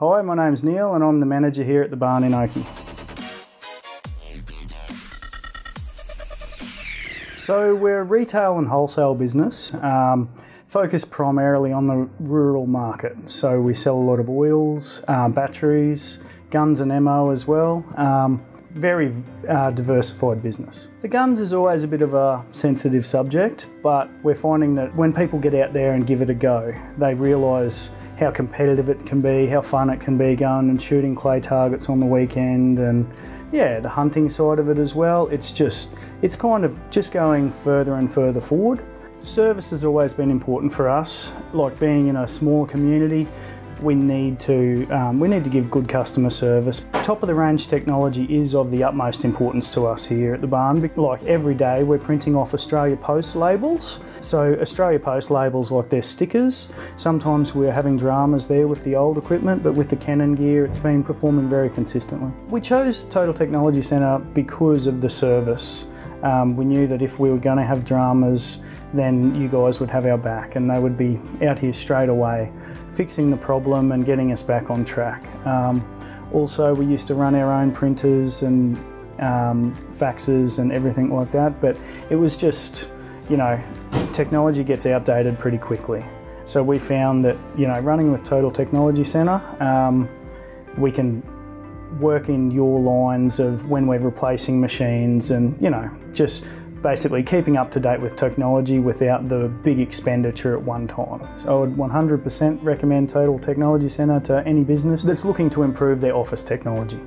Hi, my name's Neil and I'm the manager here at the barn in Oakey. So we're a retail and wholesale business, um, focused primarily on the rural market. So we sell a lot of oils, uh, batteries, guns and ammo as well. Um, very uh, diversified business. The guns is always a bit of a sensitive subject, but we're finding that when people get out there and give it a go, they realise how competitive it can be, how fun it can be going and shooting clay targets on the weekend and yeah, the hunting side of it as well. It's just, it's kind of just going further and further forward. Service has always been important for us, like being in a small community, we need to um, we need to give good customer service. Top of the range technology is of the utmost importance to us here at the barn. Like every day, we're printing off Australia Post labels. So Australia Post labels, like their stickers. Sometimes we're having dramas there with the old equipment, but with the Canon gear, it's been performing very consistently. We chose Total Technology Centre because of the service. Um, we knew that if we were going to have dramas, then you guys would have our back and they would be out here straight away fixing the problem and getting us back on track. Um, also, we used to run our own printers and um, faxes and everything like that, but it was just, you know, technology gets outdated pretty quickly. So we found that, you know, running with Total Technology Centre, um, we can work in your lines of when we're replacing machines and, you know, just basically keeping up to date with technology without the big expenditure at one time. So I would 100% recommend Total Technology Centre to any business that's looking to improve their office technology.